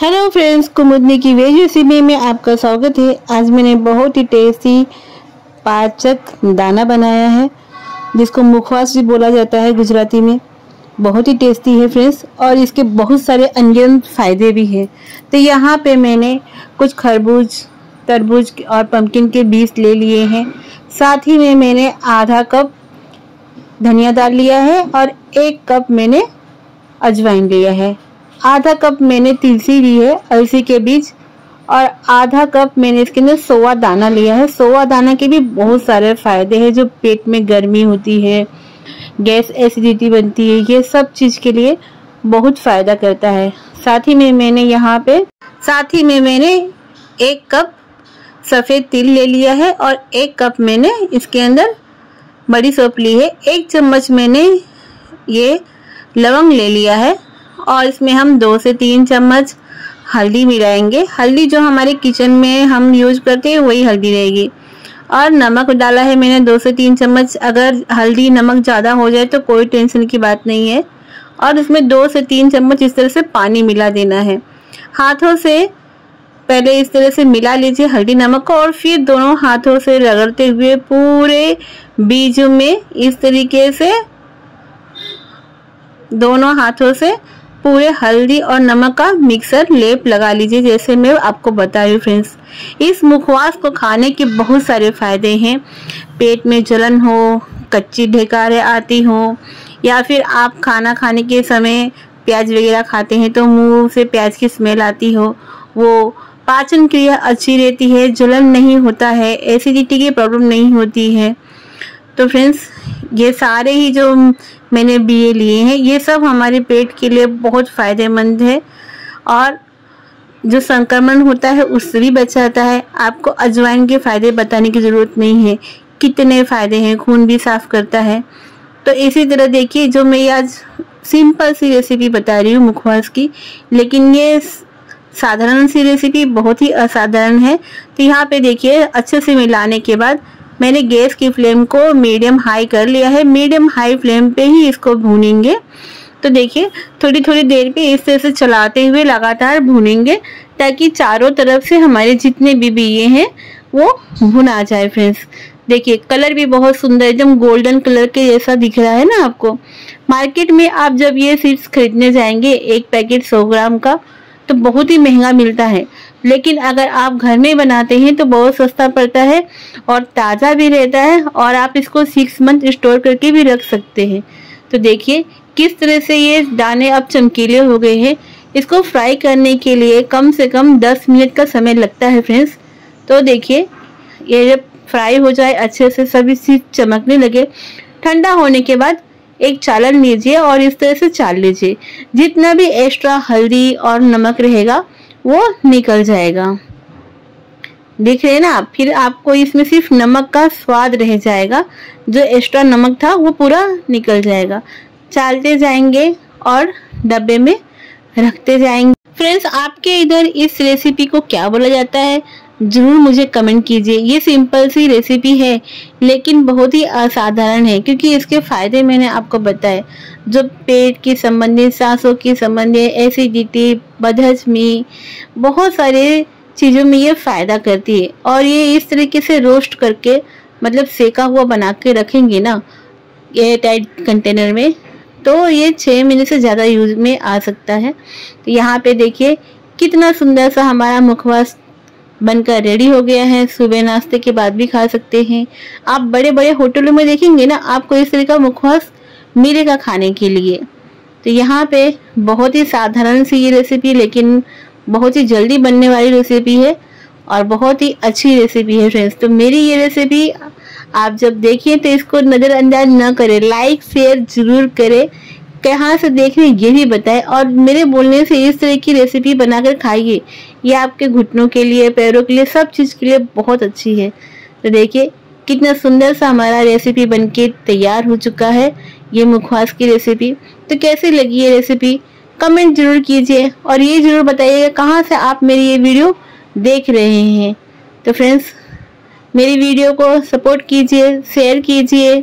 Hello friends कुमुदनी की veg recipe में आपका स्वागत है। आज मैंने बहुत ही टेस्टी पाचक दाना बनाया है, जिसको मुखवास भी बोला जाता है गुजराती में। बहुत ही टेस्टी है फ्रेंड्स और इसके बहुत सारे अनगिन फ़ायदे भी हैं। तो यहाँ पे मैंने कुछ खरबूज, तरबूज और पम्पकिन के बीज ले लिए हैं। साथ ही में मैंने आधा कप धनिया दाल लिया है और एक कप मैंने अजवाइन लिया है। आधा कप मैंने तुलसी ली है अलसी के बीज और आधा कप मैंने इसके अंदर सोवा दाना लिया है। सोवा दाना के भी बहुत सारे फ़ायदे हैं, जो पेट में गर्मी होती है, गैस एसिडिटी बनती है, ये सब चीज़ के लिए बहुत फ़ायदा करता है। साथ ही में मैंने यहाँ पे, साथ ही में मैंने एक कप सफ़ेद तिल ले लिया है और एक कप मैंने इसके अंदर बड़ी सौंप ली है। एक चम्मच मैंने ये लवंग ले लिया है। और इसमें हम दो से तीन चम्मच हल्दी मिलाएँगे। हल्दी जो हमारे किचन में हम यूज़ करते हैं, वही हल्दी रहेगी। और नमक डाला है मैंने दो से तीन चम्मच। अगर हल्दी नमक ज़्यादा हो जाए तो कोई टेंशन की बात नहीं है। और इसमें दो से तीन चम्मच इस तरह से पानी मिला देना है। हाथों से पहले इस तरह से मिला लीजिए हल्दी नमक को और फिर दोनों हाथों से रगड़ते हुए पूरे बीज में इस तरीके से दोनों हाथों से पूरे हल्दी और नमक का मिक्सर लेप लगा लीजिए, जैसे मैं आपको बता रही हूँ फ्रेंड्स इस मुखवास को खाने के बहुत सारे फ़ायदे हैं। पेट में जलन हो, कच्ची ढेकारें आती हो, या फिर आप खाना खाने के समय प्याज वगैरह खाते हैं तो मुँह से प्याज की स्मेल आती हो। वो पाचन क्रिया अच्छी रहती है, जलन नहीं होता है एसिडिटी की प्रॉब्लम नहीं होती है। तो फ्रेंड्स ये सारे ही जो मैंने बीए लिए हैं, ये सब हमारे पेट के लिए बहुत फ़ायदेमंद है और जो संक्रमण होता है उससे भी बचाता है। आपको अजवाइन के फ़ायदे बताने की ज़रूरत नहीं है, कितने फ़ायदे हैं, खून भी साफ़ करता है। तो इसी तरह देखिए, जो मैं आज सिंपल सी रेसिपी बता रही हूँ मुखवास की, लेकिन ये साधारण सी रेसिपी बहुत ही असाधारण है। तो यहाँ पे देखिए, अच्छे से मिलाने के बाद मैंने गैस की फ्लेम को मीडियम हाई कर लिया है। मीडियम हाई फ्लेम पे ही इसको भूनेंगे। तो देखिए थोड़ी थोड़ी देर पे इस तरह से चलाते हुए लगातार भूनेंगे ताकि चारों तरफ़ से हमारे जितने भी बीए हैं, वो भुन जाए फ्रेंड्स। देखिए, कलर भी बहुत सुंदर, एकदम गोल्डन कलर के जैसा दिख रहा है ना आपको। मार्केट में आप जब ये सीड्स खरीदने जाएँगे, एक पैकेट सौ ग्राम का तो बहुत ही महँगा मिलता है। लेकिन अगर आप घर में बनाते हैं तो बहुत सस्ता पड़ता है और ताज़ा भी रहता है और आप इसको सिक्स मंथ स्टोर करके भी रख सकते हैं। तो देखिए, किस तरह से ये दाने अब चमकीले हो गए हैं। इसको फ्राई करने के लिए कम से कम 10 मिनट का समय लगता है फ्रेंड्स तो देखिए, ये जब फ्राई हो जाए, अच्छे से सभी चीज़ चमकने लगे। ठंडा होने के बाद एक चालन लीजिए और इस तरह से चाल लीजिए। जितना भी एक्स्ट्रा हल्दी और नमक रहेगा वो निकल जाएगा। देख रहे हैं ना फिर आपको इसमें सिर्फ़ नमक का स्वाद रह जाएगा। जो एक्स्ट्रा नमक था, वो पूरा निकल जाएगा। चालते जाएँगे और डब्बे में रखते जाएँगे। फ्रेंड्स आपके इधर इस रेसिपी को क्या बोला जाता है? ज़रूर मुझे कमेंट कीजिए। ये सिंपल सी रेसिपी है, लेकिन बहुत ही असाधारण है, क्योंकि इसके फ़ायदे मैंने आपको बताए। जो पेट के संबंधित, सांसों के संबंधित एसिडिटी बदहजमी बहुत सारे चीज़ों में ये फ़ायदा करती है। और ये इस तरीके से रोस्ट करके मतलब सेका हुआ बना के रखेंगे ना, ये टाइट कंटेनर में तो ये छः महीने से ज़्यादा यूज़ में आ सकता है। तो यहाँ पे देखिए, कितना सुंदर सा हमारा मुखवास बनकर रेडी हो गया है, सुबह नाश्ते के बाद भी खा सकते हैं। आप बड़े बड़े होटलों में देखेंगे ना, आपको इस तरह का मुखवास मिलेगा खाने के लिए। तो यहाँ पे बहुत ही साधारण सी ये रेसिपी लेकिन बहुत ही जल्दी बनने वाली रेसिपी है और बहुत ही अच्छी रेसिपी है फ्रेंड्स तो मेरी ये रेसिपी आप जब देखिए तो इसको नज़रअंदाज न करें। लाइक शेयर ज़रूर करें। कहाँ से देख रहे हैं ये भी बताएँ। और मेरे बोलने से इस तरह की रेसिपी बनाकर खाइए। ये आपके घुटनों के लिए, पैरों के लिए, सब चीज़ के लिए बहुत अच्छी है। तो देखिए, कितना सुंदर सा हमारा रेसिपी बनके तैयार हो चुका है, ये मुखवास की रेसिपी तो कैसी लगी ये रेसिपी कमेंट ज़रूर कीजिए और ये ज़रूर बताइएगा कहाँ से आप मेरी ये वीडियो देख रहे हैं। तो फ्रेंड्स, मेरी वीडियो को सपोर्ट कीजिए, शेयर कीजिए।